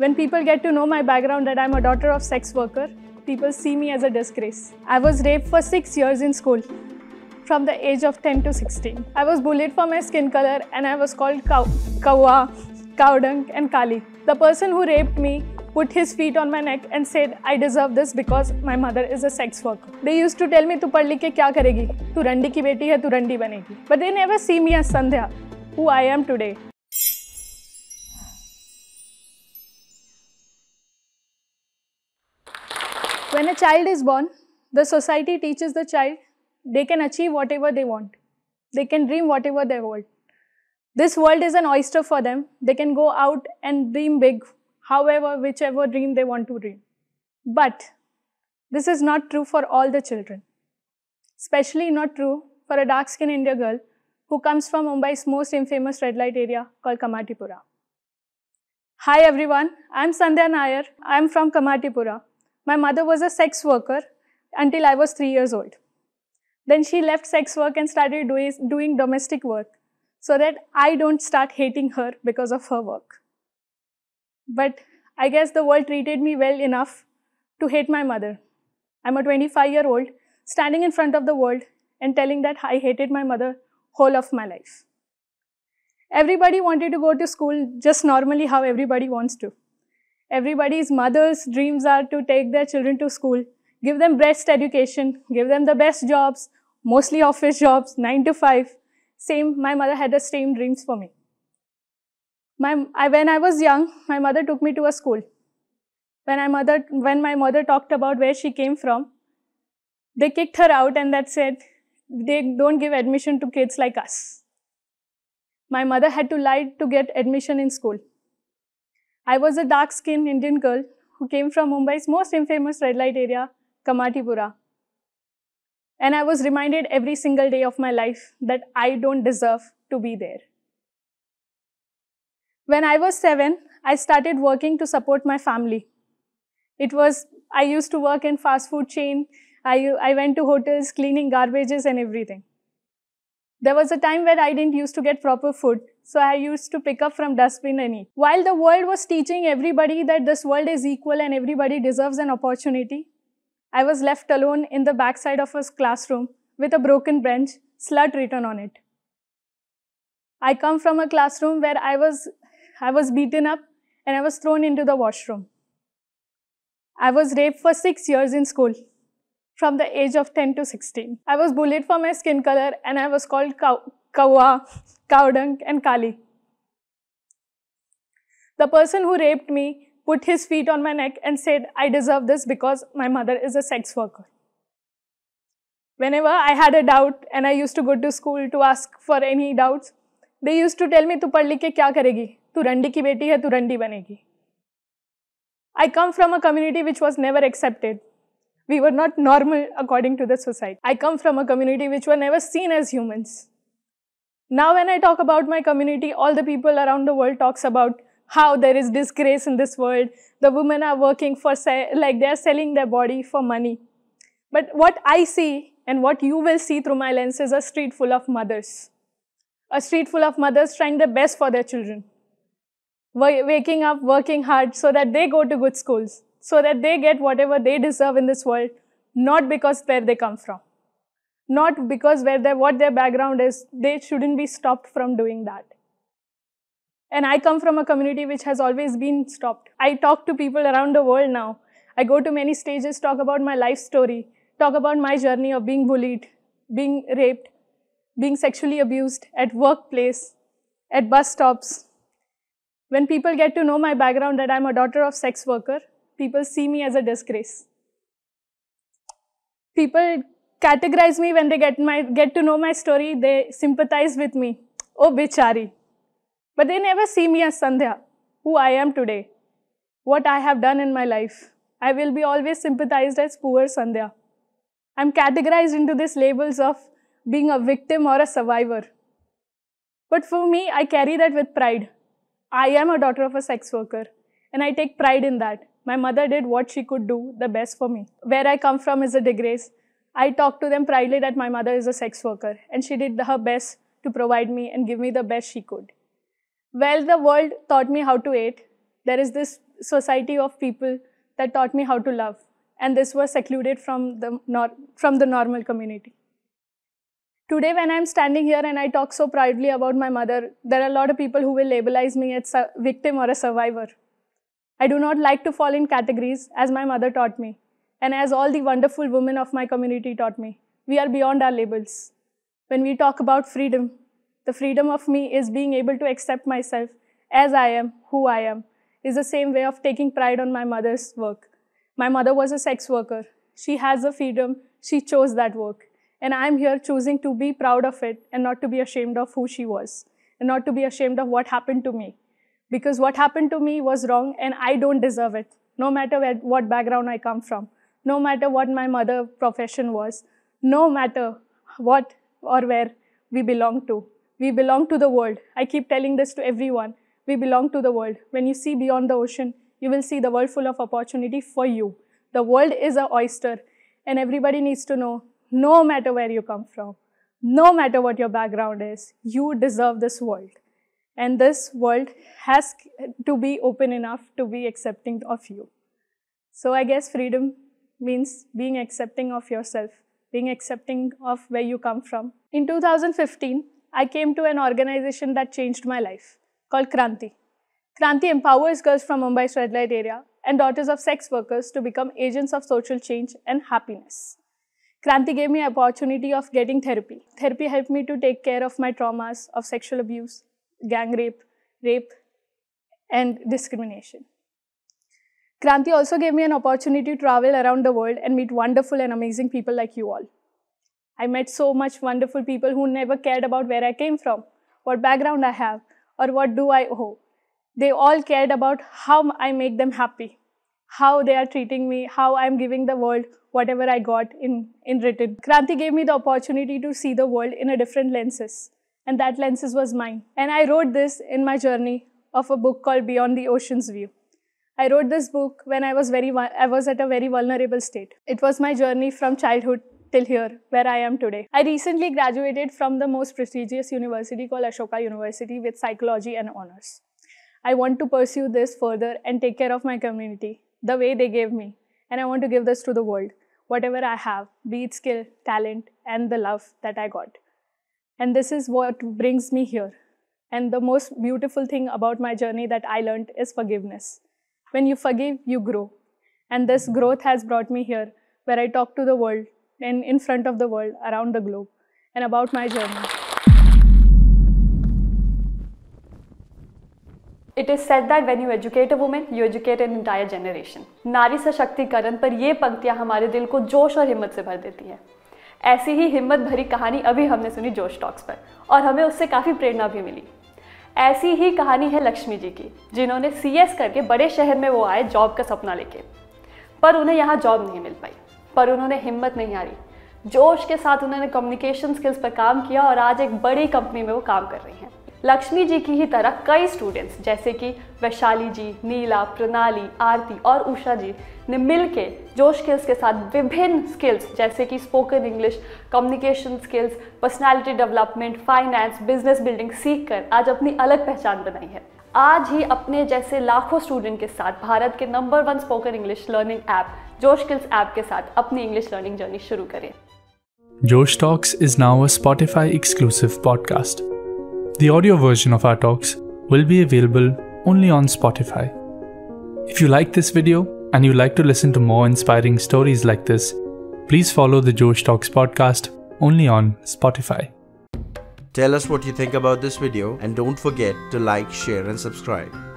When people get to know my background that I'm a daughter of sex worker, people see me as a disgrace. I was raped for 6 years in school from the age of 10 to 16. I was bullied for my skin color and I was called cow, kawa, cowdung and kali. The person who raped me put his feet on my neck and said, I deserve this because my mother is a sex worker. They used to tell me, तू पढ़ लिख के क्या करेगी? तू रंडी की बेटी है, तू रंडी बनेगी. But they never see me as Sandhya, who I am today. Child is born, the society teaches the child they can achieve whatever they want. They can dream whatever they want. This world is an oyster for them. They can go out and dream big, however, whichever dream they want to dream. But this is not true for all the children. Especially not true for a dark skinned India girl who comes from Mumbai's most infamous red light area called Kamathipura. Hi everyone, I'm Sandhya Nair. I'm from Kamathipura. My mother was a sex worker until I was three years old. Then she left sex work and started doing, doing domestic work so that I don't start hating her because of her work. But I guess the world treated me well enough to hate my mother. I'm a 25 year old standing in front of the world and telling that I hated my mother whole of my life. Everybody wanted to go to school just normally how everybody wants to. Everybody's mother's dreams are to take their children to school, give them best education, give them the best jobs, mostly office jobs, 9 to 5. Same, my mother had the same dreams for me. My, I, when I was young, my mother took me to a school. When, my mother, when my mother talked about where she came from, they kicked her out and that said, they don't give admission to kids like us. My mother had to lie to get admission in school. I was a dark skinned Indian girl who came from Mumbai's most infamous red light area, Kamathipura. And I was reminded every single day of my life that I don't deserve to be there. When I was seven, I started working to support my family. It was, I used to work in fast food chain. I, I went to hotels cleaning garbages and everything. There was a time where I didn't used to get proper food, so I used to pick up from dustbin. While the world was teaching everybody that this world is equal and everybody deserves an opportunity, I was left alone in the backside of a classroom with a broken bench, slut written on it. I come from a classroom where I was, I was beaten up and I was thrown into the washroom. I was raped for six years in school from the age of 10 to 16. I was bullied for my skin color and I was called cow, kawa, cowdung and kali. The person who raped me put his feet on my neck and said, I deserve this because my mother is a sex worker. Whenever I had a doubt and I used to go to school to ask for any doubts, they used to tell me, तू पढ़ लिख के क्या करेगी? तू रंडी की बेटी है, तू रंडी बनेगी. I come from a community which was never accepted. We were not normal according to the society. I come from a community which were never seen as humans. Now when I talk about my community, all the people around the world talks about how there is disgrace in this world. The women are working for, like they're selling their body for money. But what I see and what you will see through my lens is a street full of mothers. A street full of mothers trying their best for their children. Waking up, working hard so that they go to good schools, so that they get whatever they deserve in this world, not because where they come from. Not because where they, what their background is, they shouldn't be stopped from doing that. And I come from a community which has always been stopped. I talk to people around the world now. I go to many stages, talk about my life story, talk about my journey of being bullied, being raped, being sexually abused at workplace, at bus stops. When people get to know my background that I'm a daughter of sex worker, people see me as a disgrace. People categorize me when they get, my, get to know my story, they sympathize with me. Oh, bichari. But they never see me as Sandhya, who I am today, what I have done in my life. I will be always sympathized as poor Sandhya. I'm categorized into these labels of being a victim or a survivor. But for me, I carry that with pride. I am a daughter of a sex worker, and I take pride in that. My mother did what she could do the best for me. Where I come from is a disgrace. I talk to them proudly that my mother is a sex worker, and she did her best to provide me and give me the best she could. Well, the world taught me how to eat. There is this society of people that taught me how to love. And this was secluded from the, nor- from the normal community. Today, when I'm standing here and I talk so proudly about my mother, there are a lot of people who will labelize me as a victim or a survivor. I do not like to fall in categories as my mother taught me, and as all the wonderful women of my community taught me. We are beyond our labels. When we talk about freedom, the freedom of me is being able to accept myself as I am, who I am, is the same way of taking pride on my mother's work. My mother was a sex worker. She has the freedom. She chose that work. And I'm here choosing to be proud of it and not to be ashamed of who she was and not to be ashamed of what happened to me. Because what happened to me was wrong and I don't deserve it, no matter where, what background I come from, no matter what my mother profession was, no matter what or where we belong to. We belong to the world. I keep telling this to everyone. We belong to the world. When you see beyond the ocean, you will see the world full of opportunity for you. The world is an oyster, and everybody needs to know no matter where you come from, no matter what your background is, you deserve this world. And this world has to be open enough to be accepting of you. So I guess freedom means being accepting of yourself, being accepting of where you come from. In 2015, I came to an organization that changed my life called Kranti. Kranti empowers girls from Mumbai's red light area and daughters of sex workers to become agents of social change and happiness. Kranti gave me opportunity of getting therapy. Therapy helped me to take care of my traumas of sexual abuse, gang rape, rape, and discrimination. Kranti also gave me an opportunity to travel around the world and meet wonderful and amazing people like you all. I met so much wonderful people who never cared about where I came from, what background I have, or what do I owe. They all cared about how I make them happy, how they are treating me, how I'm giving the world whatever I got in, in return. Kranti gave me the opportunity to see the world in a different lenses, and that lenses was mine. And I wrote this in my journey of a book called Beyond the Ocean's View. I wrote this book when I was very I was at a very vulnerable state. It was my journey from childhood till here, where I am today. I recently graduated from the most prestigious university called Ashoka University with psychology and honors. I want to pursue this further and take care of my community the way they gave me. And I want to give this to the world, whatever I have, be it skill, talent, and the love that I got. And this is what brings me here. And the most beautiful thing about my journey that I learned is forgiveness. When you forgive, you grow. And this growth has brought me here, where I talk to the world and in front of the world around the globe and about my journey. It is said that when you educate a woman, you educate an entire generation. नारी सशक्तिकरण पर ये पंक्तियां हमारे दिल को जोश और हिम्मत से भर देती है ऐसी ही हिम्मत भरी कहानी अभी हमने सुनी जोश टॉक्स पर और हमें उससे काफ़ी प्रेरणा भी मिली ऐसी ही कहानी है लक्ष्मी जी की, जिन्होंने सीएस करके बड़े शहर में वो आए जॉब का सपना लेके। पर उन्हें यहाँ जॉब नहीं मिल पाई, पर उन्होंने हिम्मत नहीं हारी। जोश के साथ उन्होंने कम्युनिकेशन स्किल्स पर काम किया और आज एक बड़ी कंपनी में वो काम कर रही हैं। लक्ष्मी जी की ही तरह कई स्टूडेंट्स जैसे कि वैशाली जी, नीला, प्रणाली, आरती और उषा जी ने मिल के जोश स्किल्स के साथ विभिन्न स्किल्स जैसे कि spoken English communication skills personality development finance business building सीख कर आज अपनी अलग पहचान बनाई है आज ही अपने जैसे लाखों स्टूडेंट के साथ भारत के number one spoken English learning app Josh skills app के साथ अपनी इंग्लिश लर्निंग जर्नी शुरू करें Josh Talks is now a Spotify exclusive. The audio version of our talks will be available only on Spotify. If you like this video and you like to listen to more inspiring stories like this, please follow the Josh Talks podcast only on Spotify. Tell us what you think about this video and don't forget to like, share, and subscribe.